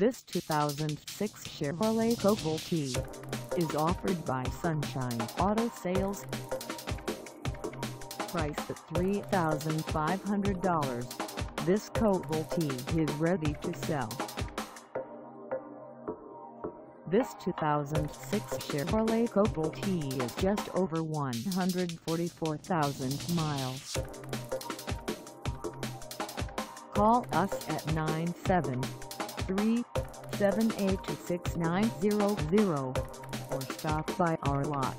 This 2006 Chevrolet Cobalt T is offered by Sunshine Auto Sales. Priced at $3,500, this Cobalt T is ready to sell. This 2006 Chevrolet Cobalt T is just over 144,000 miles. Call us at 973-782-6900 or stop by our lot.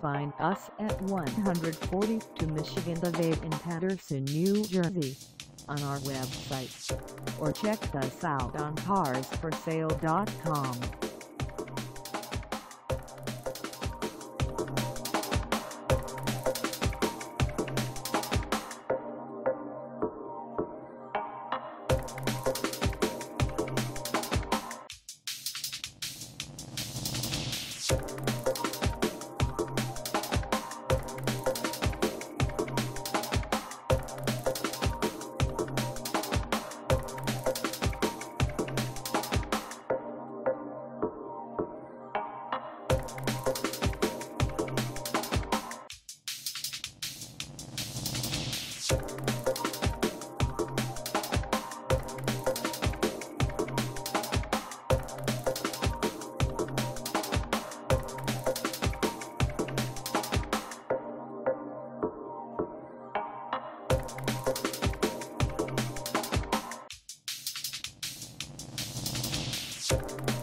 Find us at 142 Michigan Ave in Paterson, New Jersey on our website or check us out on carsforsale.com. Thank